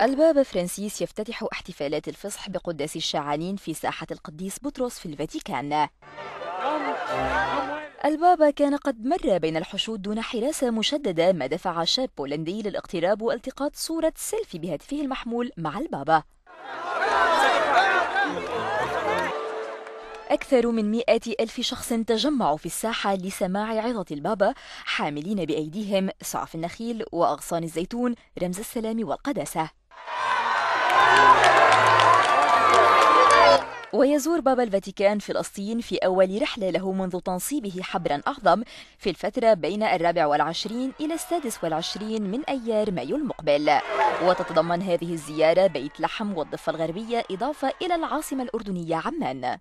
البابا فرانسيس يفتتح احتفالات الفصح بقداس الشعانين في ساحة القديس بطرس في الفاتيكان. البابا كان قد مر بين الحشود دون حراسة مشددة ما دفع شاب بولندي للاقتراب والتقاط صورة سيلفي بهاتفه المحمول مع البابا. أكثر من مئة ألف شخص تجمعوا في الساحة لسماع عظة البابا حاملين بأيديهم سعف النخيل وأغصان الزيتون رمز السلام والقداسة. ويزور بابا الفاتيكان فلسطين في أول رحلة له منذ تنصيبه حبرا أعظم في الفترة بين الرابع والعشرين إلى السادس والعشرين من أيار مايو المقبل. وتتضمن هذه الزيارة بيت لحم والضفة الغربية إضافة إلى العاصمة الأردنية عمان.